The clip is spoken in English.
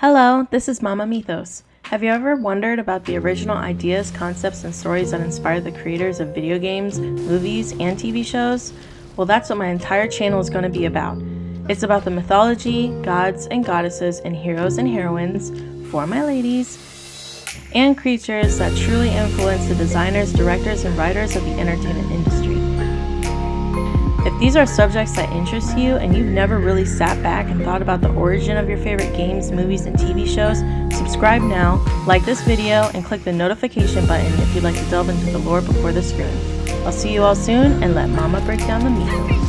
Hello, this is Mama Mythos. Have you ever wondered about the original ideas, concepts, and stories that inspired the creators of video games, movies, and TV shows? Well, that's what my entire channel is going to be about. It's about the mythology, gods and goddesses, and heroes and heroines, for my ladies, and creatures that truly influence the designers, directors, and writers of the entertainment industry. These are subjects that interest you and you've never really sat back and thought about the origin of your favorite games, movies, and TV shows, subscribe now, like this video, and click the notification button if you'd like to delve into the lore before the screen. I'll see you all soon and let Mama break down the mythos.